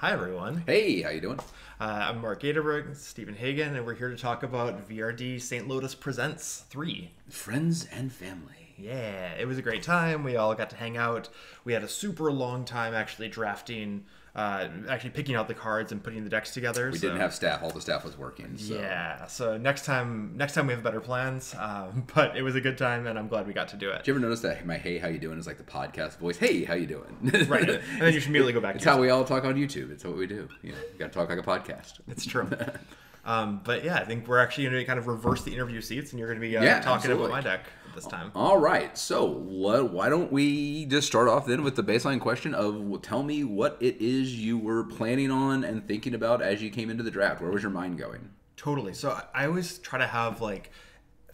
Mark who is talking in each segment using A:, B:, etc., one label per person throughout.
A: Hi everyone.
B: Hey, how you doing?
A: Uh, I'm Mark Katerberg, Stephen Hagen, and we're here to talk about VRD St. Lotus Presents 3.
B: Friends and family.
A: Yeah, it was a great time. We all got to hang out. We had a super long time actually drafting, uh, actually picking out the cards and putting the decks together.
B: We didn't have staff; all the staff was working. So.
A: Yeah, so next time, next time we have better plans. Um, but it was a good time, and I'm glad we got to do it.
B: Did you ever notice that my "Hey, how you doing" is like the podcast voice? Hey, how you doing?
A: right, and then you should immediately go back. To It's
B: how we all talk on YouTube. It's what we do. You know, you got to talk like a podcast.
A: It's true. um, but yeah, I think we're actually going to kind of reverse the interview seats, and you're going to be uh,
B: Yeah,
A: talking
B: absolutely.
A: about my deck at this time.
B: All right, so let, why don't we just start off then with the baseline question of well, tell me what it is you were planning on and thinking about as you came into the draft. Where was your mind going?
A: Totally. So I- always try to have like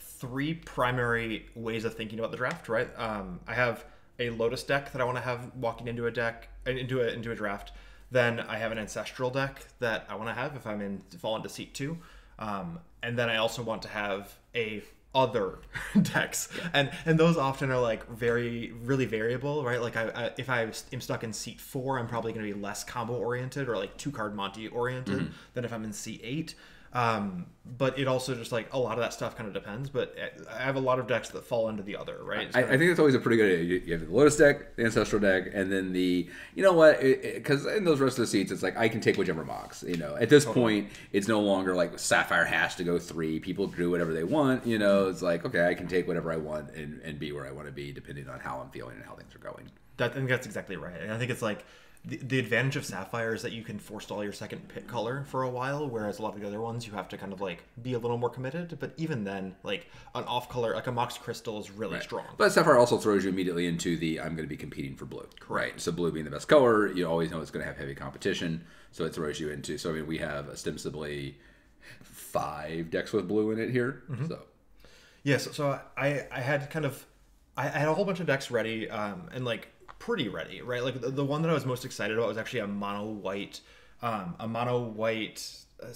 A: three primary ways of thinking about the draft, right? Um, I have a Lotus deck that I want to have walking into a deck into a into a draft. Then I have an ancestral deck that I want to have if I'm in fall into seat two, um, and then I also want to have a other decks, and and those often are like very really variable, right? Like I, I if I am stuck in seat four, I'm probably going to be less combo oriented or like two card Monty oriented than if I'm in seat eight. Um, but it also just like a lot of that stuff kind of depends. But I have a lot of decks that fall into the other, right?
B: I, I think that's always a pretty good idea. You, have the Lotus deck, the Ancestral deck, and then the, you know what? Because in those rest of the seats, it's like I can take whichever box. You know, at this point, it's no longer like Sapphire Hash to go three. People do whatever they want. You know, it's like okay, I can take whatever I want and, and be where I want to be depending on how I'm feeling and how things are going.
A: That, I think that's exactly right. And I think it's like the, the advantage of Sapphire is that you can forestall your second pit color for a while, whereas a lot of the other ones you have to kind of like be a little more committed. But even then, like an off color, like a Mox Crystal is really strong.
B: But Sapphire also throws you immediately into the I'm going to be competing for blue. Right. So blue being the best color, you always know it's going to have heavy competition. So it throws you into. So I mean, we have ostensibly five decks with blue in it here. So
A: Yeah, so, so I I had kind of I, I had a whole bunch of decks ready um, and like pretty ready, right? Like the, the one that I was most excited about was actually a mono white, um, a mono white uh,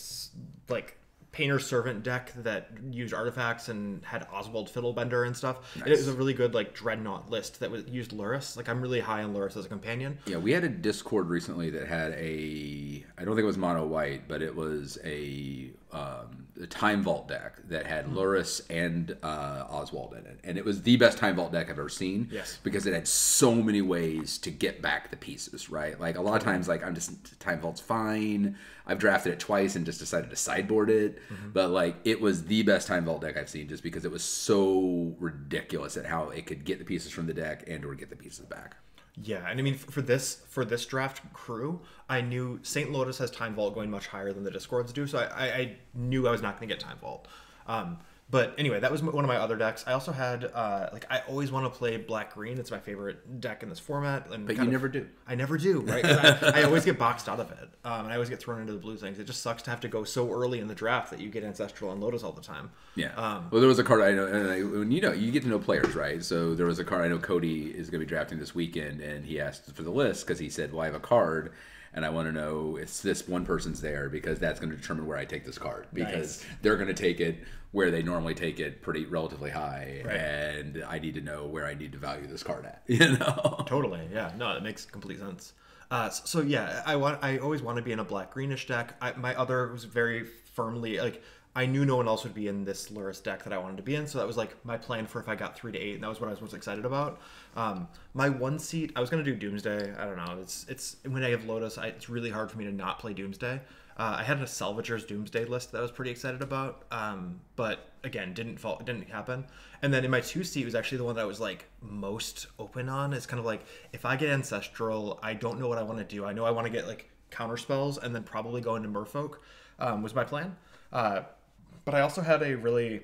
A: like painter servant deck that used artifacts and had Oswald Fiddlebender and stuff. And It was a really good like dreadnought list that was used Lurrus. Like I'm really high on Lurrus as a companion.
B: yeah, we had a Discord recently that had a. I don't think it was mono white, but it was a, um, a time vault deck that had Lurrus and uh, Oswald in it, and it was the best time vault deck I've ever seen.
A: Yes.
B: because it had so many ways to get back the pieces. Right, like a lot of times, like I'm just time vault's fine. I've drafted it twice and just decided to sideboard it, but like it was the best time vault deck I've seen just because it was so ridiculous at how it could get the pieces from the deck and or get the pieces back.
A: Yeah, and I mean for this for this draft crew, I knew Saint Lotus has Time Vault going much higher than the Discords do, so I, I, I knew I was not going to get Time Vault. Um, but anyway, that was one of my other decks. I also had uh, like I always want to play Black Green. It's my favorite deck in this format. And
B: But you
A: of-
B: never do.
A: I never do, Right? I, I always get boxed out of it, um, and I always get thrown into the blue things. It just sucks to have to go so early in the draft that you get Ancestral and Lotus all the time.
B: Yeah.
A: Um,
B: well, there was a card I know, and I, when you know, you get to know players, right? So there was a card I know Cody is going to be drafting this weekend, and he asked for the list because he said, "Well, I have a card." And I want to know if this one person's there because that's going to determine where I take this card because
A: Nice.
B: they're going to take it where they normally take it pretty relatively high,
A: Right.
B: and I need to know where I need to value this card at. You know,
A: Totally, yeah. No, it makes complete sense. Uh, so, so yeah, I want. I always want to be in a black greenish deck. I, my other was very firmly like I knew no one else would be in this Lurrus deck that I wanted to be in, so that was like my plan for if I got three to eight, and that was what I was most excited about. Um, my one seat, I was gonna do Doomsday. I don't know. It's it's when I have Lotus, I, it's really hard for me to not play Doomsday. Uh, I had a Salvagers Doomsday list that I was pretty excited about, um, but again, didn't fall, didn't happen. And then in my two seat was actually the one that I was like most open on. It's kind of like if I get Ancestral, I don't know what I want to do. I know I want to get like counter spells and then probably go into Merfolk um, was my plan. Uh, but I also had a really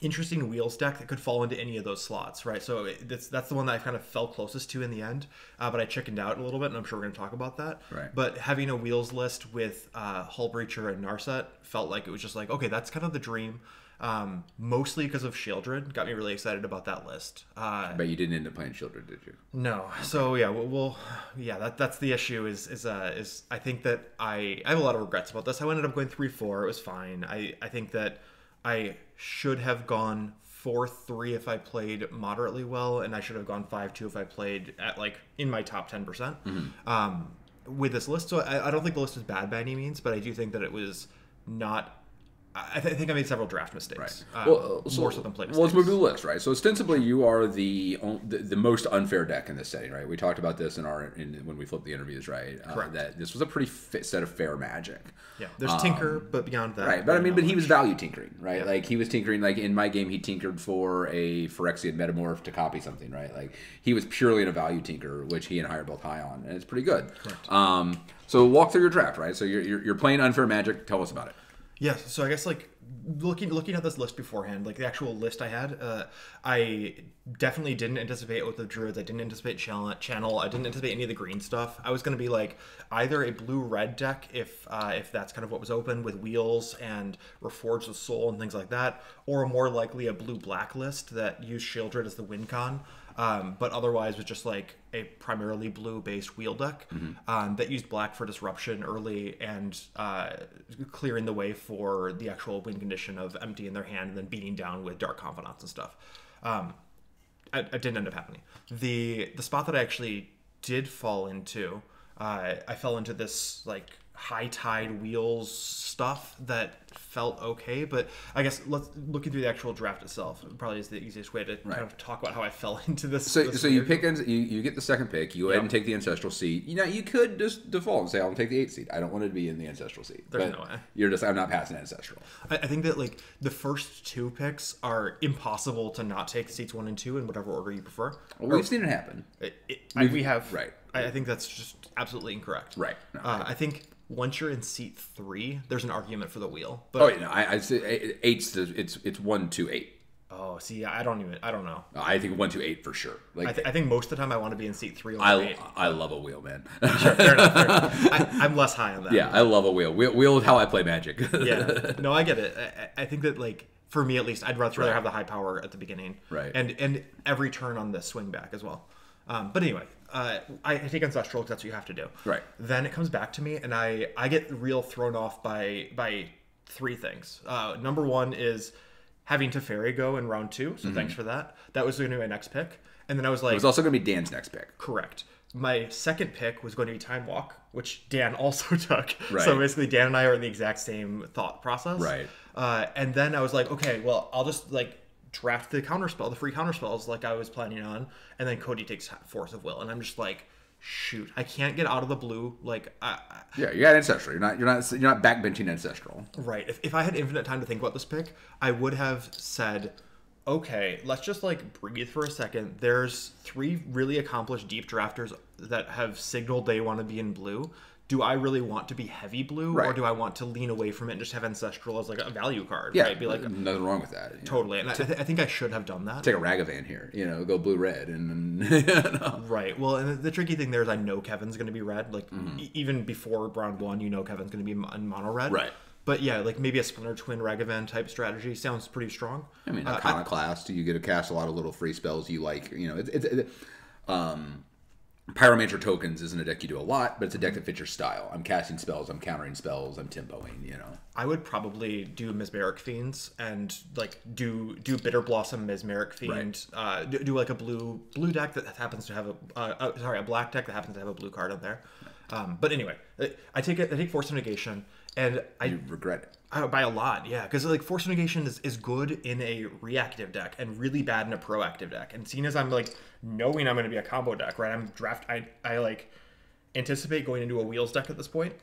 A: interesting wheels deck that could fall into any of those slots, right? So it- that's that's the one that I kind of fell closest to in the end, uh, but I chickened out a little bit, and I'm sure we're going to talk about that.
B: Right.
A: But having a wheels list with uh, Hull Breacher and Narset felt like it was just like okay, that's kind of the dream. Um, mostly because of Sheoldred, got me really excited about that list. Uh,
B: but you didn't end up playing Children, did you?
A: no. So yeah, we'll, we'll yeah, that that's the issue is is uh is I think that I I have a lot of regrets about this. I ended up going 3-4. It was fine. I I think that I should have gone 4-3 if I played moderately well and I should have gone 5-2 if I played at like in my top 10%. Um with this list. So I, I don't think the list is bad by any means, but I do think that it was not. I, th- I think I made several draft mistakes.
B: Right.
A: Um,
B: well, so,
A: more so than play mistakes.
B: well, let's move to the list, right? So ostensibly, you are the, the the most unfair deck in this setting, right? We talked about this in our in, when we flipped the interviews, right? Uh,
A: Correct.
B: that this was a pretty fit set of fair magic.
A: yeah, there's Tinker, but beyond that,
B: um, Right, but I mean, but he was value tinkering, right?
A: Yeah.
B: Like he was tinkering. Like in my game, he tinkered for a Phyrexian metamorph to copy something, right? Like he was purely in a value tinker, which he and I are both high on, and it's pretty good. Correct. Um, so walk through your draft, right? So you're, you're, you're playing unfair magic. Tell us about it.
A: Yeah, so I guess like looking looking at this list beforehand, like the actual list I had, uh, I definitely didn't anticipate with the druids. I didn't anticipate channel. channel I didn't anticipate any of the green stuff. I was going to be like either a blue red deck if uh, if that's kind of what was open with wheels and reforge the soul and things like that, or more likely a blue black list that used Sheoldred as the win con. Um, but otherwise was just like a primarily blue based wheel deck um, that used black for disruption early and uh, clearing the way for the actual win condition of empty in their hand and then beating down with dark confidants and stuff. Um, it, it didn't end up happening. The the spot that I actually did fall into, uh, I fell into this like high tide wheels stuff that felt okay, but I guess let's looking through the actual draft itself probably is the easiest way to kind of talk about how I fell into this.
B: So,
A: this
B: so you pick in, you, you get the second pick. You go ahead and take the ancestral seat. You know, you could just default and say, "I'll take the eighth seat. I don't want it to be in the ancestral seat."
A: There's
B: But
A: no way.
B: You're just, I'm not passing ancestral.
A: I, I think that like the first two picks are impossible to not take seats one and two in whatever order you prefer.
B: Well, we've seen it happen.
A: It, it, I, we have
B: right.
A: I, I think that's just absolutely incorrect.
B: Right. No,
A: uh, I think once you're in seat three, there's an argument for the wheel. But
B: Oh, yeah, I, I say eight's the, it's it's one two eight.
A: oh, see, I don't even I don't know.
B: I think one two eight for sure. Like
A: I, th- I think most of the time I want to be in seat three
B: I. I love a wheel, man.
A: Fair enough, fair enough. I, I'm less high on that.
B: yeah, I love a wheel. Wheel, wheel is how I play Magic.
A: yeah no i get it I, I think that like for me at least i'd rather rather have the high power at the beginning
B: Right.
A: and and every turn on the swing back as well um, but anyway uh, I, I take ancestral because that's what you have to do
B: Right.
A: then it comes back to me and i i get real thrown off by by three things uh, number one is having to Teferi go in round two so thanks for that that was going to be my next pick and then i was like
B: it was also going to be Dan's next pick.
A: Correct. My second pick was going to be Time Walk, which Dan also took.
B: Right.
A: So basically, Dan and I are in the exact same thought process.
B: Right.
A: Uh, and then I was like, okay, well, I'll just like draft the counterspell, the free counterspells, like I was planning on, and then Cody takes Force of Will, and I'm just like, shoot, I can't get out of the blue. Like, I, I,
B: Yeah, you got ancestral. You're not you're not you're not backbenching ancestral.
A: Right. If, if I had infinite time to think about this pick, I would have said, okay, let's just like breathe for a second. There's three really accomplished deep drafters that have signaled they want to be in blue. Do I really want to be heavy blue, or do I want to lean away from it and just have ancestral as like a value card?
B: Yeah,
A: right? Be like
B: nothing wrong with that. you know.
A: totally. And I, th- I think I should have done that.
B: Take a Ragavan here, you know, go blue red, and you know.
A: Right. Well, and the, the tricky thing there is I know Kevin's going to be red. Like
B: Mm-hmm.
A: e- even before round one, you know Kevin's going to be in mono red.
B: Right.
A: But yeah, like maybe a Splinter Twin Ragavan type strategy sounds pretty strong.
B: I mean,
A: Uh,
B: iconoclast. you get to cast a lot of little free spells you like. You know, it's, it's it, um, pyromancer tokens isn't a deck you do a lot, but it's a deck that fits your style. I'm casting spells, I'm countering spells, I'm tempoing. You know,
A: I would probably do Mesmeric Fiends and like do do Bitter Blossom Mesmeric Fiend. Uh, do, do like a blue blue deck that happens to have a uh, uh, sorry a black deck that happens to have a blue card on there. Um, but anyway, I- I take it. I take Force of Negation, and I
B: you regret it.
A: Uh, by a lot, yeah, because like force of negation is, is good in a reactive deck and really bad in a proactive deck. And seeing as I'm like knowing I'm going to be a combo deck, right? I'm draft. I I like anticipate going into a wheels deck at this point.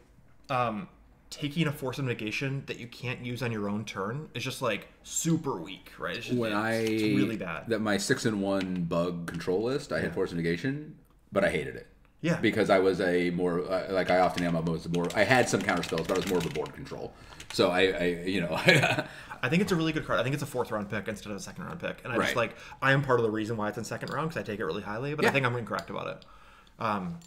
A: Um, taking a force of negation that you can't use on your own turn is just like super weak, right? It's just,
B: When
A: it's,
B: I
A: it's really bad.
B: that my six and one bug control list, I had force of negation, but I hated it.
A: Yeah.
B: because I was a more uh, like I often am. I was more. I had some counter spells, but I was more of a board control. So I, I you know,
A: I think it's a really good card. I think it's a fourth round pick instead of a second round pick, and I just like I am part of the reason why it's in second round because I take it really highly. But I think I'm incorrect about it. Um,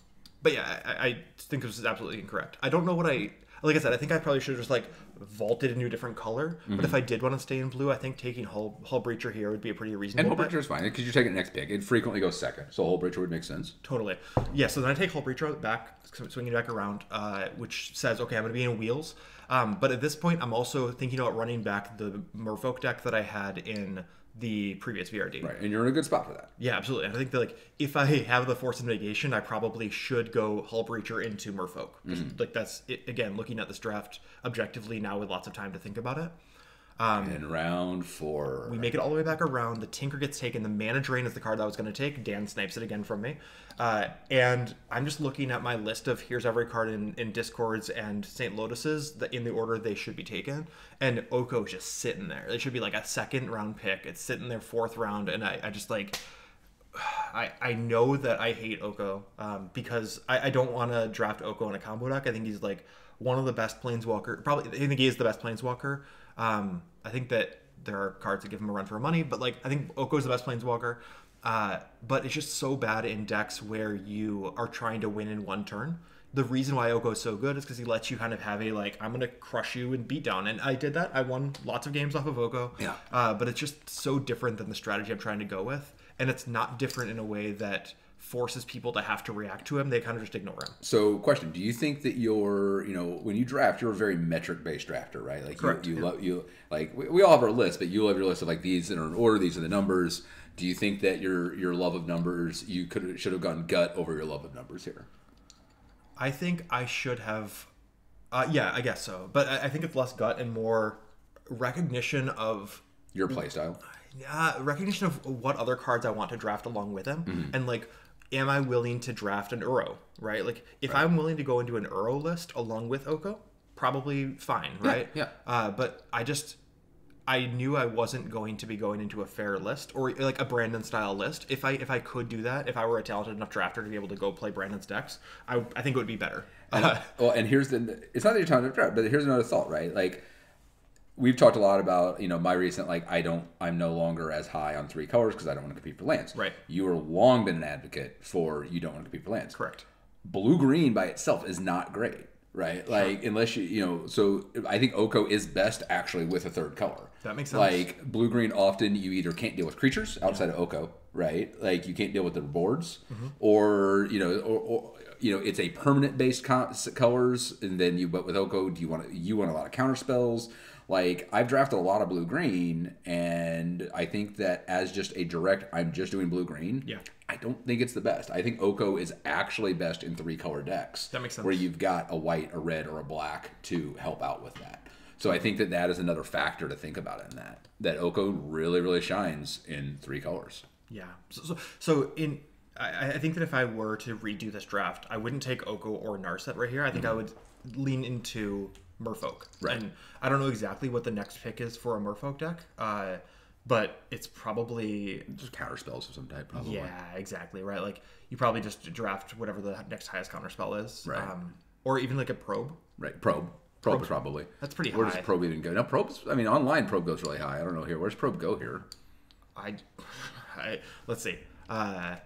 A: but yeah, I, I think this is absolutely incorrect. I don't know what I like. I said I think I probably should have just like vaulted into a new different color. But
B: Mm-hmm.
A: if I did want to stay in blue, I think taking Hull, Hull Breacher here would be a pretty reasonable. and.
B: Hull
A: bet.
B: Breacher is fine because you take it next pick. It frequently goes second, so Hull Breacher would make sense.
A: Totally. Yeah, so then I take Hull Breacher back, swinging it back around, uh, which says, okay, I'm going to be in wheels. Um, but at this point, I'm also thinking about running back the Merfolk deck that I had in the previous VRD.
B: Right, and you're in a good spot for that.
A: Yeah, absolutely. And I think that like if I have the force of negation, I probably should go Hull Breacher into Merfolk. Just, mm. Like that's it, again looking at this draft objectively now with lots of time to think about it.
B: In round four.
A: We make it all the way back around. The Tinker gets taken. The Mana Drain is the card that I was going to take. Dan snipes it again from me. Uh, and I'm just looking at my list of here's every card in, in Discords and St. Lotuses that in the order they should be taken. And Oko is just sitting there. It should be like a second round pick. It's sitting there fourth round. And I, I just like. I, I know that I hate Oko um, because I, I don't want to draft Oko in a combo deck. I think he's like one of the best planeswalker. Probably, I think he is the best planeswalker. Um, I think that there are cards that give him a run for money, but like I think Oko is the best planeswalker. Uh, but it's just so bad in decks where you are trying to win in one turn. The reason why Oko is so good is because he lets you kind of have a like I'm gonna crush you and beat down, and I did that. I won lots of games off of Oko.
B: Yeah.
A: Uh, but it's just so different than the strategy I'm trying to go with, and it's not different in a way that forces people to have to react to him. They kind of just ignore him.
B: So, question: Do you think that you're, you know, when you draft, you're a very metric-based drafter, right? Like
A: Correct,
B: you, you
A: yeah.
B: love you like we, we all have our list, but you have your list of like these in order. These are the numbers. Do you think that your your love of numbers you could should have gone gut over your love of numbers here?
A: I think I should have. Uh, yeah, I guess so. But I, I think it's less gut and more recognition of
B: Your play style.
A: uh, recognition of what other cards I want to draft along with him,
B: Mm-hmm.
A: and like, am I willing to draft an Uro? Right? Like, if I'm willing to go into an Uro list along with Oko, probably fine, right?
B: yeah.
A: Uh, but I just. I knew I wasn't going to be going into a fair list or like a Brandon style list. If I if I could do that, if I were a talented enough drafter to be able to go play Brandon's decks, I, I think it would be better. Uh,
B: well, and here's the. It's not that you're to draft, but here's another thought, right? Like we've talked a lot about, you know, my recent like I don't, I'm no longer as high on three colors because I don't want to compete for lands.
A: Right.
B: You are long been an advocate for you don't want to compete for lands.
A: correct.
B: blue green by itself is not great, right? Like unless you you know, so I think Oko is best actually with a third color.
A: That makes sense.
B: Like blue green, often you either can't deal with creatures outside of Oko, right? Like you can't deal with the boards,
A: Mm-hmm.
B: or you know, or, or you know, it's a permanent based co- colors, and then you. But with Oko, do you want to, you want a lot of counter spells? Like I've drafted a lot of blue green, and I think that as just a direct, I'm just doing blue green.
A: Yeah.
B: I don't think it's the best. I think Oko is actually best in three color decks.
A: That makes sense.
B: Where you've got a white, a red, or a black to help out with that. So I think that that is another factor to think about in that. That Oko really, really shines in three colors.
A: Yeah. So, so, so in I, I think that if I were to redo this draft, I wouldn't take Oko or Narset right here. I think I mm-hmm. would lean into Merfolk.
B: Right.
A: And I don't know exactly what the next pick is for a Merfolk deck, uh, but it's probably
B: Just counter spells of some type, probably.
A: yeah, exactly right. Like you probably just draft whatever the next highest counter spell is,
B: Right.
A: um, or even like a probe.
B: Right. Probe. Probe, probably.
A: That's pretty
B: Where
A: high.
B: does probe even go? No, probe's. I mean, online probe goes really high. I don't know here. Where's probe go here?
A: I, I let's see. Uh,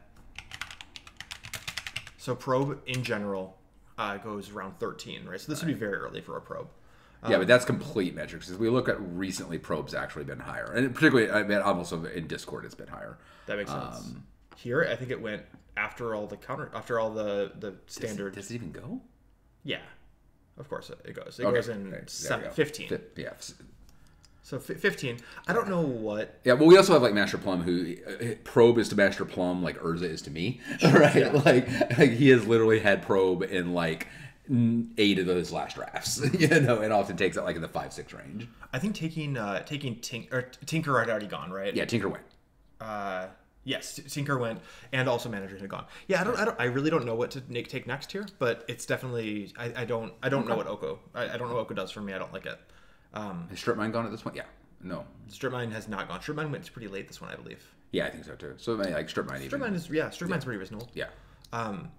A: so probe in general uh, goes around 13, right? So this would be very early for a probe.
B: yeah, but that's complete metrics. As we look at recently, probe's actually been higher, and particularly, I mean, almost in Discord, it's been higher.
A: That makes sense.
B: Um,
A: Here, I think it went after all the counter, after all the the standard.
B: Does it even go?
A: yeah, of course it, it goes. It
B: Okay,
A: goes in
B: okay, there
A: seven,
B: go.
A: 15.
B: Fi- Yeah.
A: So fi 15. I don't know what.
B: Yeah, well, we also have like Master Plum, who uh, Probe is to Master Plum, like Urza is to me, right? Like, like he has literally had Probe in like eight of those last drafts, you know, and often takes it like in the five six range.
A: I think taking uh taking Tink or Tinker had already gone, right?
B: Yeah, Tinker went.
A: uh yes tinker went and also managers had gone yeah i don't i don't i really don't know what to take next here but it's definitely i, I don't i don't know what oko I, I don't know what oko does for me i don't like it um
B: Has Strip Mine gone at this point? Yeah, no,
A: strip mine has not gone strip mine went pretty late this one i believe
B: yeah, I think so too. So like Strip Mine even.
A: strip mine is yeah strip mine's pretty reasonable
B: yeah,
A: um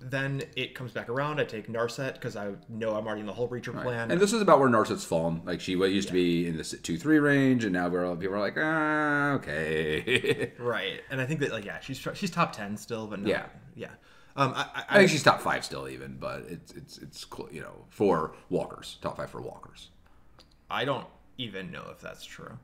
A: then it comes back around i take narset because i know i'm already in the Hull Breacher plan
B: and this is about where Narset's fallen. Like she used to be in the two three range, and now we're all, people are like, ah, okay.
A: right and i think that like yeah she's she's top 10 still but no,
B: Yeah.
A: yeah um i, I,
B: I think she's top five still, even, but it's it's it's you know for walkers, top five for walkers.
A: I don't even know if that's true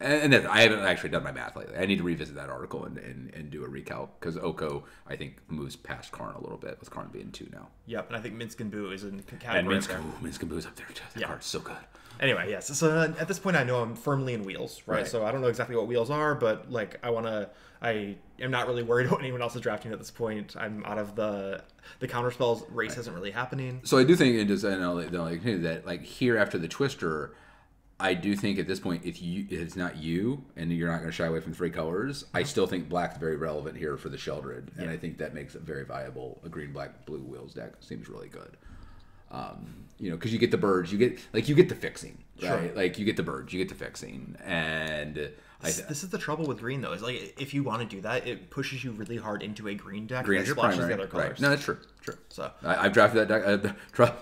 B: And, and I haven't actually done my math lately. I need to revisit that article and, and, and do a recalc because Oko, I think, moves past Karn a little bit with Karn being two now.
A: Yep, and I think Minsc and Boo is in the
B: And
A: category
B: Minsc,
A: there.
B: ooh, Minsc and Boo's up there too. That
A: Yeah.
B: card's so good.
A: Anyway, yes. So uh, at this point, I know I'm firmly in wheels, right?
B: Right.
A: So I don't know exactly what wheels are, but like I want to. I am not really worried about anyone else's drafting at this point. I'm out of the the counter spells race isn't really happening.
B: So I do think, and just and I'll, then I'll that, like here after the Twister, I do think at this point, if you if it's not you and you're not going to shy away from three colors, I still think black's very relevant here for the Sheoldred, and I think that makes it very viable. A green, black, blue wheels deck seems really good. Um, you know, because you get the birds, you get like you get the fixing, right?
A: Sure.
B: Like you get the birds, you get the fixing, and I
A: This, is the trouble with green though. Is like if you want to do that, it pushes you really hard into a green deck
B: green
A: that
B: is your
A: splashes
B: primary,
A: the other colors.
B: right? No, that's true. True.
A: So
B: I, I've drafted that deck. Uh, trust,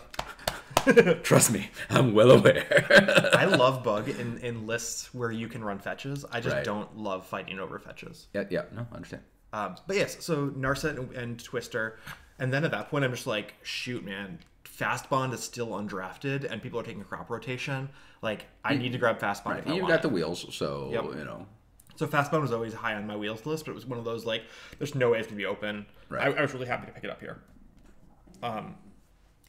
B: trust me, I'm well aware.
A: I love bug in, in lists where you can run fetches. I just
B: Right.
A: don't love fighting over fetches.
B: yeah, yeah, no, I understand.
A: Um, but yes, so Narset and, and Twister, and then at that point, I'm just like, shoot, man, Fast Bond is still undrafted, and people are taking a crop rotation. Like, I need to grab Fast Bond. I
B: You've got the wheels, so
A: Yep.
B: you know.
A: So Fast Bond was always high on my wheels list, but it was one of those like, there's no way it's gonna be open.
B: Right.
A: I, I was really happy to pick it up here. Um,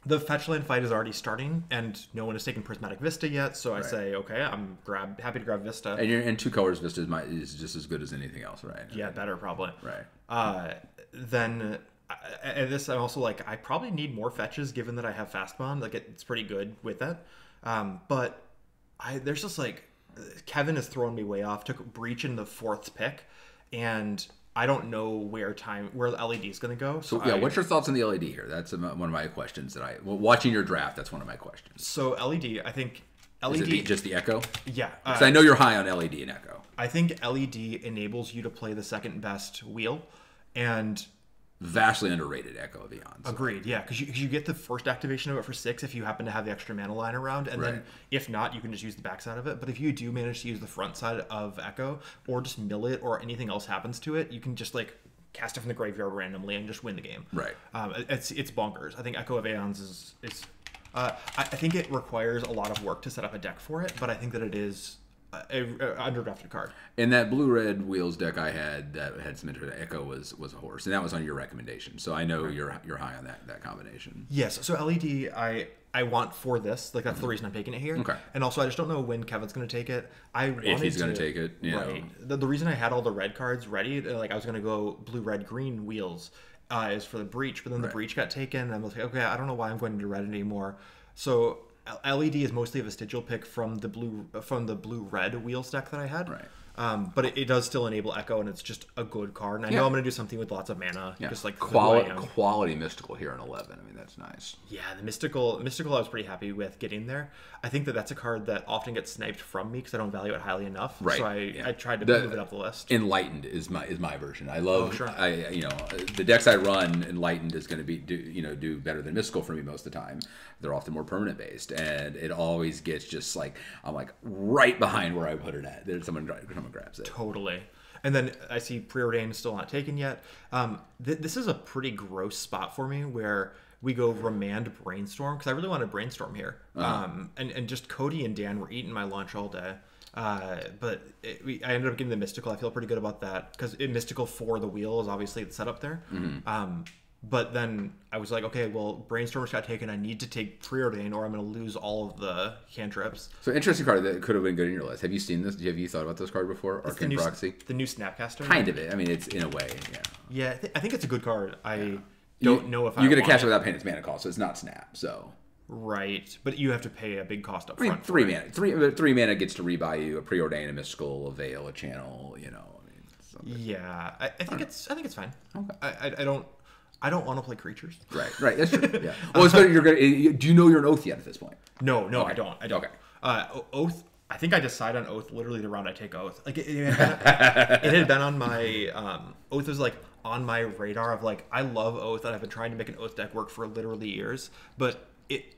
A: the fetchland fight is already starting, and no one has taken Prismatic Vista yet. So I say, okay, I'm grab happy to grab Vista.
B: And you're and two colors Vista is, my, is just as good as anything else, right?
A: yeah, better probably.
B: Right.
A: Uh, then and this I'm also like I probably need more fetches given that I have fast bond. Like it's pretty good with that. Um, but I there's just like Kevin has thrown me way off. Took breach in the fourth pick, and I don't know where time where the LED is going to go. So
B: Yeah.
A: I,
B: what's your thoughts on the LED here? That's one of my questions that I well, watching your draft. That's one of my questions.
A: so LED. I think LED.
B: Is it the, just the Echo?
A: yeah. uh,
B: I know you're high on LED and Echo.
A: I think LED enables you to play the second best wheel, and
B: Vastly underrated Echo of Eons.
A: Agreed. Yeah, because you, you get the first activation of it for six if you happen to have the extra mana line around, and then if not, you can just use the backside of it. But if you do manage to use the front side of Echo, or just mill it, or anything else happens to it, you can just like cast it from the graveyard randomly and just win the game.
B: Right.
A: Um, it's it's bonkers. I think Echo of Eons is is. Uh, I, I think it requires a lot of work to set up a deck for it, but I think that it is a, a, a underdrafted card.
B: And that blue red wheels deck I had that had some interest. Echo was was a horse, and that was on your recommendation. So I know you're you're high on that that combination.
A: Yes. So LED, I I want for this. Like that's the reason I'm taking it here.
B: Okay.
A: And also, I just don't know when Kevin's going to take it. I
B: If he's
A: going
B: gonna take it, you
A: right. The, the reason I had all the red cards ready, uh, like I was going to go blue, red, green wheels, uh, is for the breach. But then the
B: Right.
A: breach got taken, and I was like, okay, I don't know why I'm going into red anymore. So LED is mostly a vestigial pick from the blue from the blue red wheel stack that I had.
B: Right.
A: Um, but it, it does still enable Echo, and it's just a good card. And I
B: Yeah.
A: know I'm going to do something with lots of mana,
B: Yeah.
A: just like
B: quality quality mystical here in eleven. I mean that's nice.
A: Yeah, the mystical mystical I was pretty happy with getting there. I think that that's a card that often gets sniped from me because I don't value it highly enough.
B: Right,
A: So I,
B: yeah.
A: I tried to
B: The-
A: move it up the list.
B: Enlightened is my is my version. I love.
A: Oh, sure.
B: I you know the decks I run. Enlightened is going to be do you know do better than mystical for me most of the time. They're often more permanent based, and it always gets just like I'm like right behind where I put it at. There's someone someone grabs it.
A: totally. And then I see preordained still not taken yet. Um, th- this is a pretty gross spot for me where we go remand brainstorm because I really want to brainstorm here.
B: Uh-huh.
A: Um, and and just Cody and Dan were eating my lunch all day. Uh, but it, we, I ended up getting the mystical. I feel pretty good about that because mystical for the wheel is obviously the setup there.
B: Mm-hmm.
A: Um, but then I was like, okay, well, brainstorm's got taken. I need to take preordain, or I'm going to lose all of the cantrips.
B: So interesting card that could have been good in your list. Have you seen this? Have you thought about this card before?
A: It's the
B: Arcane
A: new,
B: Proxy.
A: the new Snapcaster.
B: Kind of it. I mean, it's in a way. Yeah.
A: Yeah, I, th- I think it's a good card. I don't
B: You-
A: know if I
B: you're gonna
A: want
B: cast it
A: it.
B: without paying its mana cost, so it's not snap. So
A: Right, but you have to pay a big cost up front.
B: I mean, three mana. Three three mana gets to rebuy you a preordain, a mystical, a veil, a channel. You know. I mean.
A: Yeah, I, I think it's I think it's fine.
B: Okay.
A: I, I, I don't I don't want to play creatures.
B: Right. Right. That's true. Yeah. Well, it's better. You're gonna. Do you know you're an oath yet at this point?
A: No, no, I don't. I don't.
B: Okay.
A: Uh, oath. I think I decide on oath literally the round I take oath. Like it, it, had, been, it had been on my um, oath was like on my radar of like I love oath and I've been trying to make an oath deck work for literally years, but it.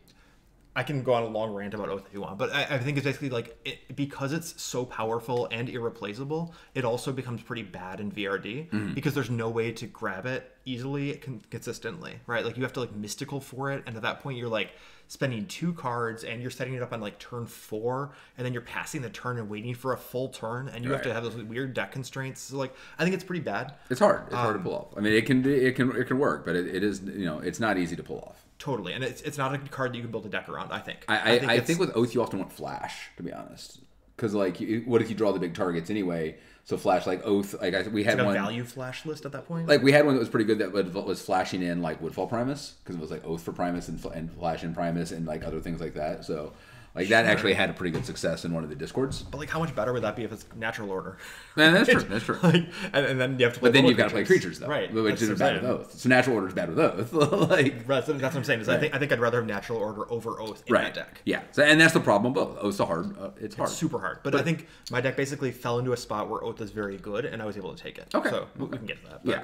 A: I can go on a long rant about Oath if you want, but I, I think it's basically like it, because it's so powerful and irreplaceable, it also becomes pretty bad in VRD
B: Mm-hmm.
A: because there's no way to grab it easily con- consistently, right? Like you have to like mystical for it, and at that point you're like spending two cards and you're setting it up on like turn four, and then you're passing the turn and waiting for a full turn, and you have to have those weird deck constraints. So like I think it's pretty bad.
B: It's hard. It's
A: Um,
B: hard to pull off. I mean, it can it can it can work, but it, it is you know it's not easy to pull off.
A: Totally, and it's, it's not a card that you can build a deck around. I think.
B: I I, I, think,
A: it's-
B: with Oath you often want Flash to be honest, because like you, what if you draw the big targets anyway? So Flash like Oath like I, we had
A: like a
B: one
A: value flash list at that point.
B: like we had one that was pretty good that would- was flashing in like Woodfall Primus because it was like Oath for Primus and, and Flash in Primus and like other things like that. So like that actually had a pretty good success in one of the discords.
A: but like, how much better would that be if it's natural order?
B: Man, that's true. That's true.
A: like, and, and then you have to. Play
B: But then you've got to play creatures though,
A: right?
B: Which is bad with. Oath. So natural order is bad with Oath. like
A: Right, so that's what I'm saying. Is I think I think I'd rather have natural order over oath in
B: right,
A: my deck.
B: yeah. So and that's the problem. Both Oath's a hard. Uh, it's hard.
A: Super hard, but, I think my deck basically fell into a spot where oath is very good, and I was able to take it.
B: Okay,
A: so we we can get to that. But
B: Yeah.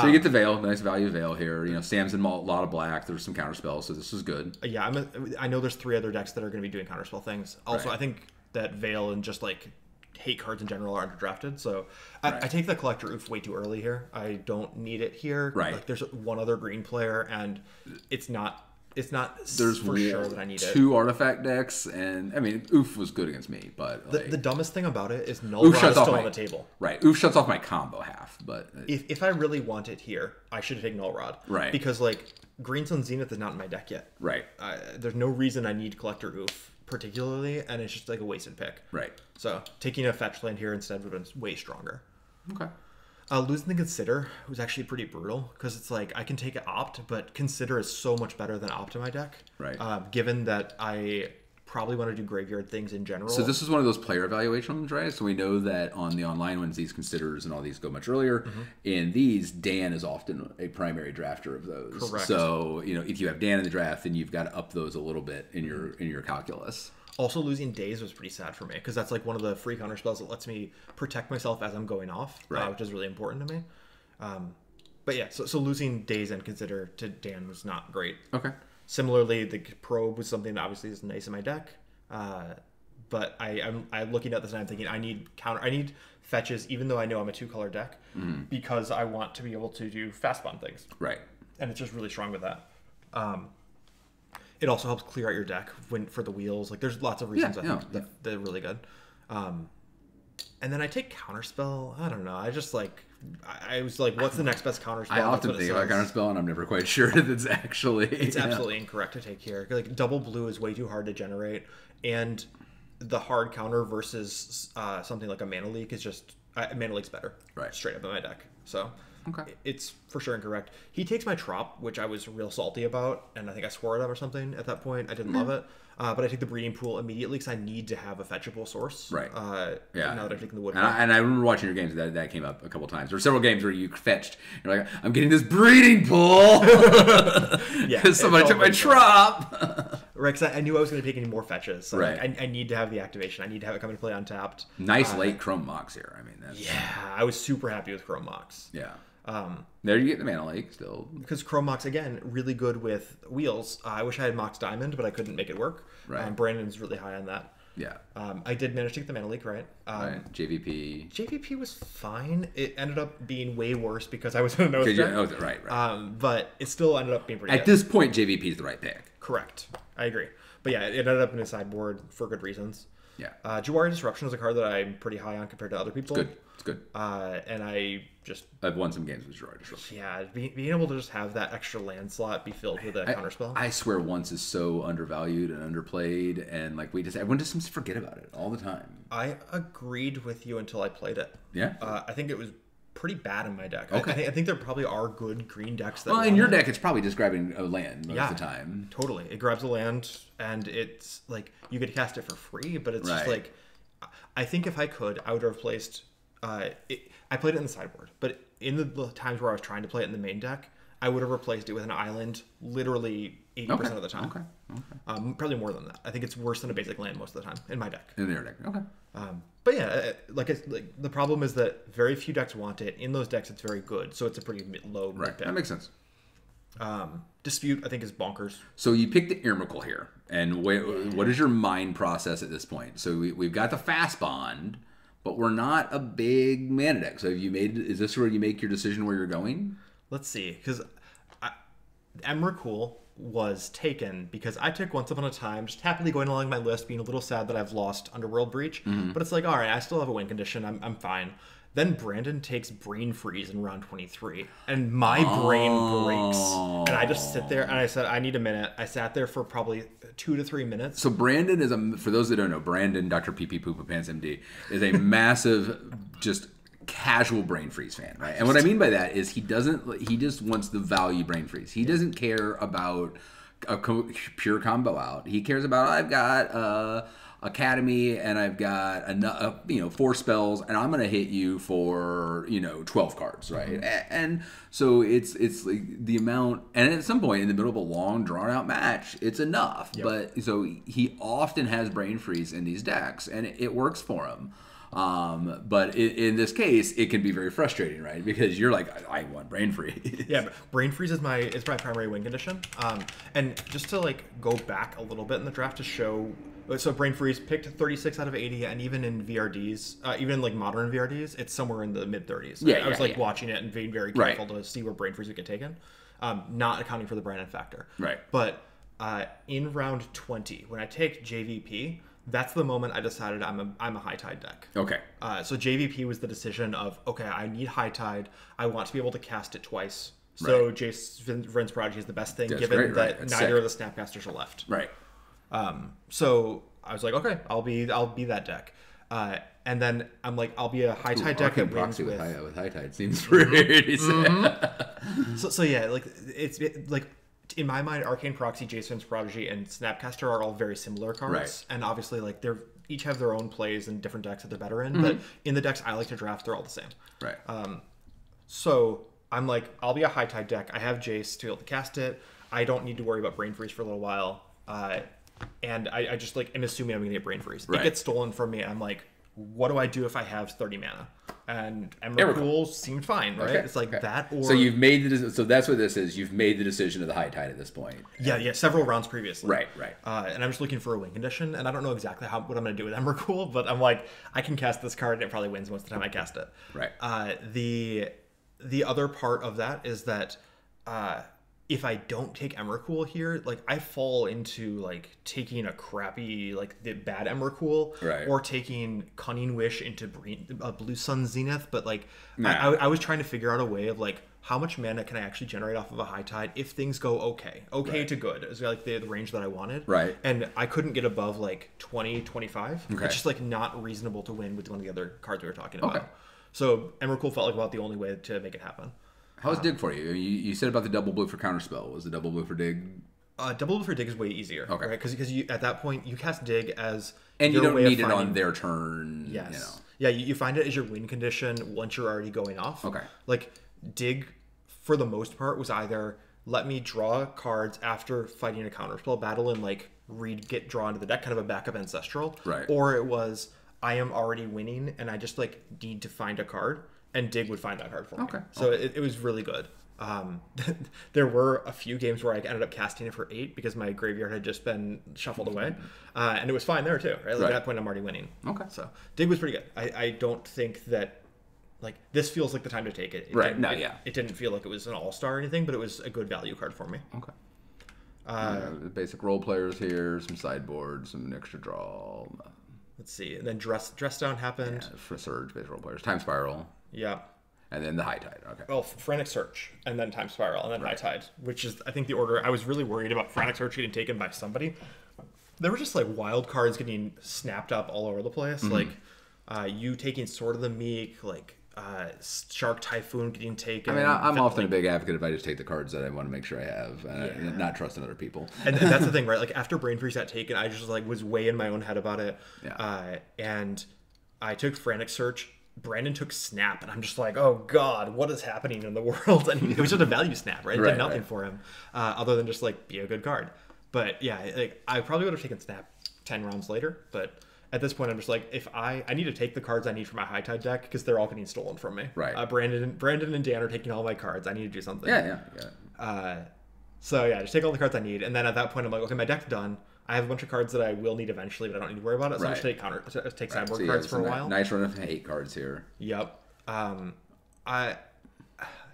B: So you get the um, veil, nice value veil here. You know, Sam's in a lot of black. There's some counter spells, so this is good.
A: yeah, I'm a, I know there's three other decks that are going to be doing counterspell things. Also,
B: Right.
A: I think that Veil and just like hate cards in general are underdrafted. So I, I take the Collector Ouphe way too early here. I don't need it here.
B: Right.
A: Like there's one other green player, and it's not it's not
B: There's
A: for sure that I need it.
B: two artifact decks, and I mean, Ouphe was good against me, but
A: The,
B: like,
A: the dumbest thing about it is Null
B: Oof
A: Rod is
B: shuts off
A: still
B: my
A: on the table.
B: right. Ouphe shuts off my combo half, but
A: If, if I really want it here, I should take Null Rod.
B: Right.
A: Because like Green Sun Zenith is not in my deck yet.
B: right,
A: Uh, there's no reason I need Collector Ouphe particularly, and it's just like a wasted pick.
B: right.
A: So taking a fetch land here instead would have been way stronger.
B: Okay.
A: Uh, losing the consider was actually pretty brutal because it's like I can take it opt, but consider is so much better than opt in my deck.
B: Right.
A: Um, given that I probably want to do graveyard things in general.
B: So this is one of those player evaluations, right? So we know that on the online ones, these considers and all these go much earlier.
A: Mm-hmm.
B: In these, Dan is often a primary drafter of those.
A: Correct.
B: So you know, if you have Dan in the draft, then you've got to up those a little bit in your in your calculus.
A: Also, losing days was pretty sad for me because that's like one of the free counter spells that lets me protect myself as I'm going off, uh, which is really important to me. Um, but yeah, so, so losing days and consider to Dan was not great.
B: Okay.
A: Similarly, the probe was something that obviously is nice in my deck, uh, but I, I'm, I'm looking at this and I'm thinking I need counter, I need fetches, even though I know I'm a two color deck, because I want to be able to do fast bond things
B: Right.
A: and it's just really strong with that. Um, it also helps clear out your deck when for the wheels. Like there's lots of reasons
B: Yeah,
A: I
B: yeah,
A: think that they're really good. Um, and then I take counterspell. I don't know. I just like I, I was like, what's the next best counterspell?
B: I often think about counterspell, and I'm never quite sure if it's actually.
A: It's absolutely incorrect to take here. Like double blue is way too hard to generate, and the hard counter versus uh, something like a mana leak is just uh, mana leak's better.
B: Right.
A: Straight up in my deck. So
B: Okay.
A: it's for sure incorrect. He takes my trop, which I was real salty about, and I think I swore at him or something at that point. I didn't love it. Uh, but I take the breeding pool immediately because I need to have a fetchable source.
B: Right.
A: Uh,
B: Yeah.
A: Now that I've taken the wood.
B: And I, and I remember watching your games that that came up a couple times. There were several games where you fetched. You're like, I'm getting this breeding pool
A: Yeah,
B: because somebody took my trop.
A: right. Because I, I knew I was going to take any more fetches. So like, I, I need to have the activation. I need to have it come into play untapped.
B: nice late Chrome Mox here. I mean, that's, yeah.
A: Yeah. I was super happy with Chrome Mox. Um,
B: There you get the mana leak still.
A: because Chrome Mox again really good with wheels. Uh, I wish I had Mox Diamond, but I couldn't make it work.
B: Right.
A: Um, Brandon's really high on that.
B: Yeah.
A: Um, I did manage to get the mana leak right. Um,
B: Right. JVP.
A: JVP was fine. It ended up being way worse because I was in a nose
B: Okay, yeah, oh, right, right.
A: Um, but it still ended up being pretty
B: At
A: good.
B: this point, JVP is the right pick.
A: Correct. I agree. But yeah, it ended up in a sideboard for good reasons.
B: Yeah.
A: Uh, Jwari Disruption is a card that I'm pretty high on compared to other people.
B: Good. Good.
A: Uh, and I just
B: I've won some games with Jwari Disruption.
A: yeah, be, being able to just have that extra land slot be filled with a
B: I,
A: counterspell.
B: I swear, once is so undervalued and underplayed, and like we just everyone just seems to forget about it all the time.
A: I agreed with you until I played it.
B: Yeah.
A: Uh, I think it was pretty bad in my deck. I-
B: Okay.
A: I, think, I think there probably are good green decks that.
B: Well, in your
A: it.
B: deck, it's probably just grabbing a land most
A: Yeah.
B: of the time.
A: Totally. It grabs a land and it's like you could cast it for free, but it's just like I think if I could, I would have placed uh it, I played it in the sideboard, but in the, the times where I was trying to play it in the main deck, I would have replaced it with an island literally 80%
B: Okay.
A: of the time.
B: Okay. Okay.
A: Um, probably more than that. I think it's worse than a basic land most of the time in my deck.
B: In their deck. Okay.
A: Um, but yeah, uh, like, it's, like the problem is that very few decks want it. In those decks, it's very good, so it's a pretty mid- low
B: Right.
A: pick.
B: That makes sense.
A: Um, Dispute, I think, is bonkers.
B: So you picked the Emrakul here, and wh- what is your mind process at this point? So we, we've got the fast bond, but we're not a big mana deck. So have you made? Is this where you make your decision where you're going?
A: let's see, because Emrakul was taken because I took Once Upon a Time, just happily going along my list, being a little sad that I've lost Underworld Breach.
B: Mm-hmm.
A: But it's like, all right, I still have a win condition. I'm, I'm fine. Then Brandon takes Brain Freeze in round 23, and my brain breaks. And I just sit there and I said, I need a minute. I sat there for probably two to three minutes.
B: So Brandon is a for those that don't know, Brandon, Dr. PP Poopa Pants MD, is a massive just casual brain freeze fan, right? And what I mean by that is he doesn't he just wants the value brain freeze. He doesn't care about a pure combo out. He cares about I've got uh academy and I've got a, uh, you know four spells and I'm gonna hit you for you know 12 cards right?
A: Mm-hmm.
B: And so it's it's like the amount and at some point in the middle of a long drawn out match it's enough. But so he often has brain freeze in these decks and it, it works for him. Um, but in, in this case it can be very frustrating right? Because you're like I, I want brain freeze.
A: Yeah, but brain freeze is my is my primary win condition. Um, and just to like go back a little bit in the draft to show, so brain freeze picked 36 out of 80, and even in VRDs, uh, even like modern VRDs, it's somewhere in the mid 30s.
B: Yeah,
A: I was like
B: yeah.
A: watching it and being very
B: Right.
A: careful to see where brain freeze would get taken, um, not accounting for the Brandon factor.
B: Right.
A: But uh, in round 20, when I take JVP, that's the moment I decided I'm a I'm a high tide deck.
B: okay
A: Uh, so JVP was the decision of okay, I need High Tide. I want to be able to cast it twice. So Jace Vryn's Prodigy is the best thing,
B: That's
A: given
B: great, right.
A: that
B: That's
A: neither
B: sick.
A: of the Snapcasters are left.
B: right
A: Um, so I was like, okay, I'll be I'll be that deck. Uh, and then I'm like, I'll be a High Tide deck
B: Arcane
A: that wins
B: proxy with,
A: with.
B: high, with high tide seems pretty sad.
A: So, so yeah, like it's it, like in my mind, Arcane Proxy, Jason's Prodigy, and Snapcaster are all very similar cards,
B: Right.
A: and obviously like they're each have their own plays and different decks that they're better in.
B: Mm-hmm.
A: But in the decks I like to draft, they're all the same.
B: right Um,
A: So I'm like, I'll be a high tide deck. I have Jace to be able to cast it. I don't need to worry about brain freeze for a little while. Uh, and I, I just like am assuming I'm gonna get brain freeze.
B: Right.
A: It gets stolen from me. And I'm like, what do I do if I have 30 mana? And
B: Emrakul.
A: Emrakul seemed fine, right?
B: Okay,
A: It's like
B: okay.
A: that or
B: so you've made the so that's what this is. You've made the decision of the high tide at this point.
A: yeah, yeah, several rounds previously.
B: Right, right.
A: Uh, and I'm just looking for a win condition, and I don't know exactly how what I'm gonna do with Emrakul, but I'm like, I can cast this card, and it probably wins most of the time I cast it.
B: Right.
A: Uh, the the other part of that is that uh, if I don't take Emrakul here, like I fall into like taking a crappy like the bad Emrakul,
B: Right.
A: or taking Cunning Wish into Breen, uh, Blue Sun Zenith. But like
B: Nah.
A: I, I, I was trying to figure out a way of like how much mana can I actually generate off of a high tide if things go okay, okay
B: Right.
A: to good is like the, the range that I wanted.
B: Right.
A: And I couldn't get above like 20, 25.
B: Okay.
A: It's just like not reasonable to win with one of the other cards we were talking about.
B: Okay.
A: So Emrakul felt like about the only way to make it happen.
B: How's dig for you? you? You said about the double blue for counterspell. Was the double blue for dig?
A: Uh, double blue for dig is way easier.
B: Okay.
A: Right? Because you at that point you cast dig as
B: And you don't need it on their turn.
A: Yes.
B: You know.
A: Yeah, you, you find it as your win condition once you're already going off.
B: Okay.
A: Like dig, for the most part, was either let me draw cards after fighting a counterspell battle and like read get drawn to the deck, kind of a backup ancestral.
B: Right.
A: Or it was I am already winning and I just like need to find a card and dig would find that card for me.
B: Okay.
A: So it, it was really good. Um, there were a few games where I ended up casting it for eight because my graveyard had just been shuffled away, uh, and it was fine there too. Right, like
B: Right.
A: at that point I'm already winning.
B: Okay.
A: So dig was pretty good. I, I don't think that like this feels like the time to take it. It
B: Right.
A: didn't-
B: No,
A: it-
B: yeah.
A: It didn't feel like it was an all star or anything, but it was a good value card for me.
B: Okay. Uh, the basic role players here, some sideboard, some extra draw, uh,
A: Let's see. And then dress dress down happened.
B: for surge, basic role players, time spiral,
A: Yeah.
B: and then the high tide. Okay.
A: Well, frantic search and then time spiral and then high tide, which is I think the order. I was really worried about frantic search getting taken by somebody. There were just like wild cards getting snapped up all over the place.
B: Mm-hmm.
A: Like uh, you taking Sword of the Meek, like uh, Shark Typhoon getting taken.
B: I mean, I, I'm often
A: like,
B: a big advocate if I just take the cards that I want to make sure I have, and not trust in other people.
A: and, and that's the thing, right? Like after Brain Freeze got taken, I just like was way in my own head about it.
B: Yeah.
A: Uh, and I took Frantic Search. Brandon took Snap, and I'm just like, oh god, what is happening in the world? And it was just a value snap, right? It
B: Right,
A: did nothing
B: right.
A: for him, uh, other than just like be a good card. But yeah, like I probably would have taken Snap ten rounds later, but. At this point, I'm just like, if I I need to take the cards I need for my high tide deck because they're all getting stolen from me.
B: Right.
A: Uh, Brandon, Brandon, and Dan are taking all my cards. I need to do something.
B: Yeah, yeah, yeah.
A: Uh, so yeah, just take all the cards I need, and then at that point, I'm like, okay, my deck's done. I have a bunch of cards that I will need eventually, but I don't need to worry about it. So I'm just
B: Right.
A: take counter, take
B: Right,
A: sideboard
B: so you
A: cards for a while.
B: Nice run of hate cards here.
A: Yep. Um, I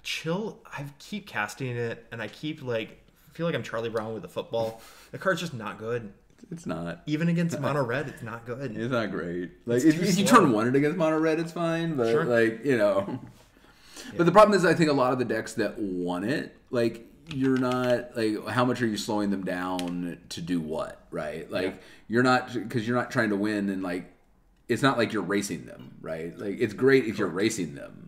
A: chill. I keep casting it, and I keep like feel like I'm Charlie Brown with the football. The card's just not good.
B: It's not.
A: Even against mono red, it's not good.
B: It's not great. Like if, if you turn one it against mono red, it's fine. But
A: Sure.
B: like you know, but the problem is, I think a lot of the decks that want it, like you're not like how much are you slowing them down to do what, right? Like
A: Yeah.
B: you're not because you're not trying to win and like it's not like you're racing them, right? Like it's great if you're racing them.